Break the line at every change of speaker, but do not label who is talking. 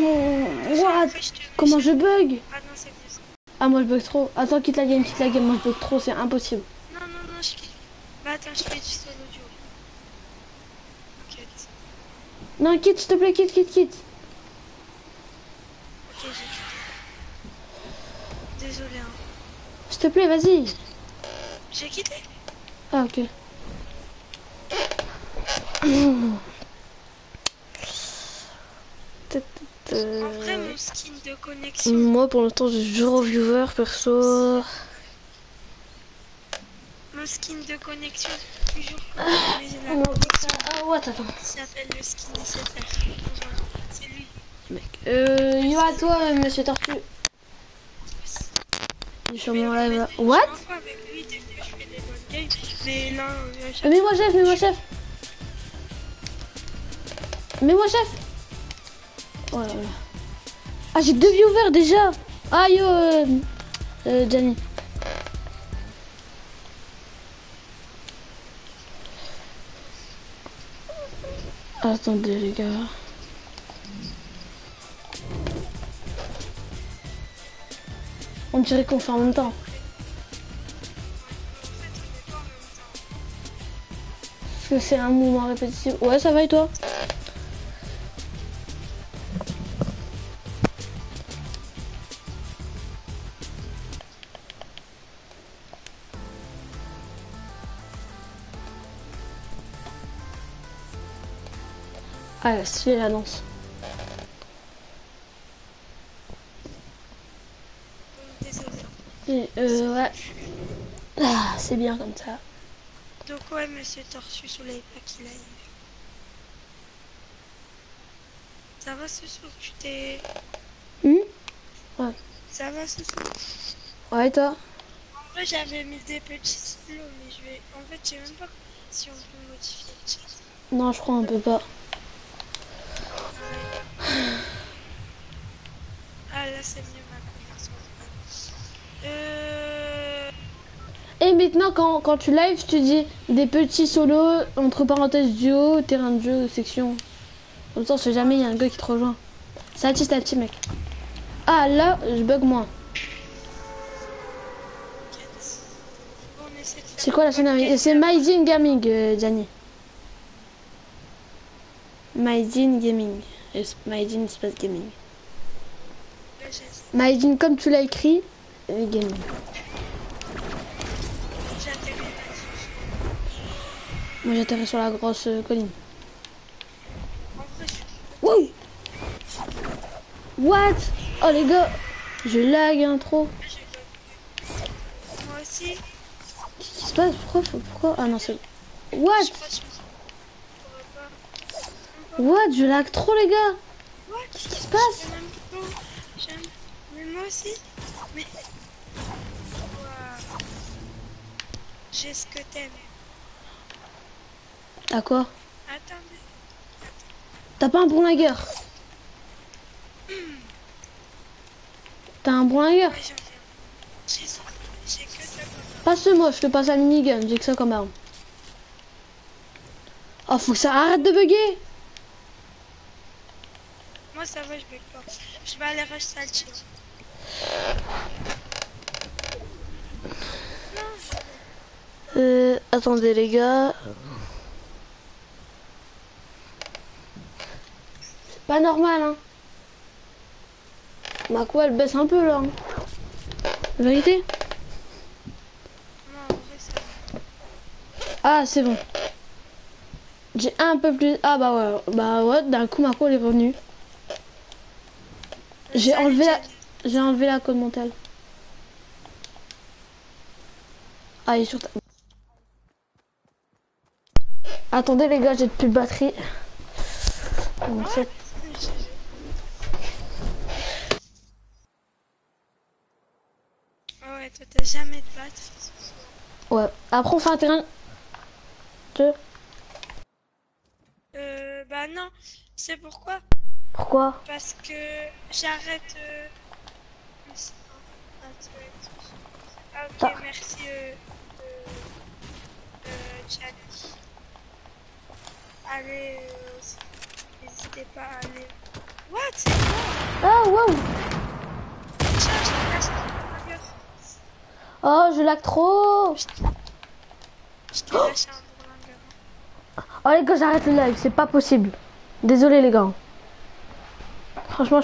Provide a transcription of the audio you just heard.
Mon... What Comment je bug
Ah non, c'est.
Ah, moi je bug trop. Attends, quitte la game, quitte la game. Moi je bug trop, c'est impossible.
Non, non, non, je quitte. Bah attends, je fais du solo duo. Ok,
Non, quitte, s'il te plaît, quitte, quitte, quitte.
ok, j'ai quitté. Désolé, hein.
S'il te plaît, vas-y.
J'ai quitté?
Ah, ok.
En vrai, mon skin de connexion.
Moi, pour l'instant, j'ai zéro viewer, perso.
Mon skin de connexion. Toujours utiliser la connexion.
Ah, what, attends.
Il s'appelle le skin. C'est lui.
Mec. Euh, yo à toi, euh, monsieur Tortue. Je suis mon live. là. What?
games. Mais euh, à chaque
Euh, Mets-moi chef, chef. Mets-moi chef. Oh là là. Ah, j'ai deux viewers déjà. Ah, yo, euh, euh, Gianni. Attendez, les gars. On dirait qu'on fait en même temps. Parce que c'est un mouvement répétitif. Ouais, ça va et toi? Ah, la stylée la danse. Et, euh, ouais. Ah, c'est bien comme ça.
Donc ouais, monsieur Torsu sous les packs live. Ça va ce soir, tu t'es...
Hmm
Ça va ce soir
Ouais, et toi
En vrai, j'avais mis des petits slows, mais je vais... En fait, je sais même pas si on peut modifier le chat.
Non, je crois on peut pas.
Euh...
Et maintenant, quand, quand tu live, tu dis des petits solos, entre parenthèses duo, terrain de jeu, section. Comme ça, sait jamais, il y a un gars qui te rejoint. Un petit à petit, mec. Ah, là, je bug moins. C'est quoi la ami- C'est. Maidin Gaming, euh, Gianni. Maidin Gaming. Maidin Space Gaming. Maidin, comme tu l'as écrit, euh,
là-dessus.
Moi, j'atterris sur la grosse euh, colline. Wow What? Oh, les gars, je lag hein, trop.
Moi aussi,
Qu'est-ce qui se passe? Pourquoi Pourquoi? Ah non, c'est... What? What? Je lag trop, les gars Qu'est-ce qui se passe?
Mais moi aussi. Mais. J'ai ce que t'aimes.
À quoi
Attendez.
T'as pas un bon lagueur T'as un bon lagueur
ça comme
Passe-moi, je te passe un minigun, j'ai que ça comme arme. Oh, faut que ça arrête de bugger
Moi, ça va, je bug pas. Je vais aller rush salty.
Euh, attendez les gars. C'est pas normal, hein. Ma quoi, elle baisse un peu là. Vérité. Ah, c'est bon. J'ai un peu plus. Ah bah ouais, bah ouais, d'un coup ma elle est revenue. J'ai enlevé la, j'ai enlevé la code mentale. Ah, il est sur ta... Attendez les gars, j'ai plus de batterie. Donc,
Ah ouais, toi, t'as jamais de batterie.
Ouais. Après on fait un terrain. Deux.
Euh, bah non. C'est pourquoi?
Pourquoi
Parce que j'arrête. Euh... Ah, ok,
Ah.
merci. Euh, euh, euh, Charlie. Allez, euh, n'hésitez pas à aller. What? C'est quoi?
Ah, wow. Oh, je lag trop.
Je t'ai lâché un burger.
Oh les gars, j'arrête le live, c'est pas possible. Désolé les gars. Franchement,